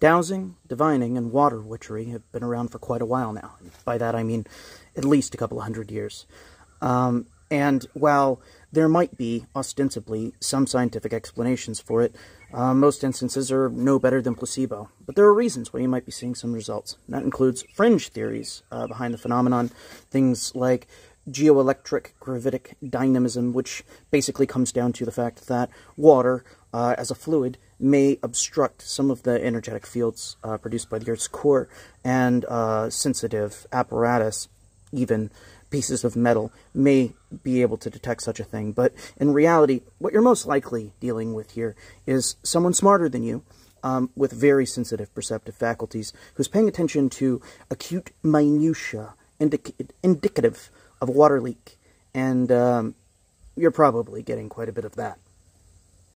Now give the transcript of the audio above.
Dowsing, divining, and water witchery have been around for quite a while now. By that I mean at least a couple of hundred years. Um, and while there might be, ostensibly, some scientific explanations for it, uh, most instances are no better than placebo. But there are reasons why you might be seeing some results. And that includes fringe theories uh, behind the phenomenon, things like geoelectric gravitic dynamism, which basically comes down to the fact that water, uh, as a fluid, may obstruct some of the energetic fields uh, produced by the Earth's core, and uh, sensitive apparatus, even pieces of metal, may be able to detect such a thing. But in reality, what you're most likely dealing with here is someone smarter than you, um, with very sensitive perceptive faculties, who's paying attention to acute minutiae indic indicative of a water leak, and um, you're probably getting quite a bit of that.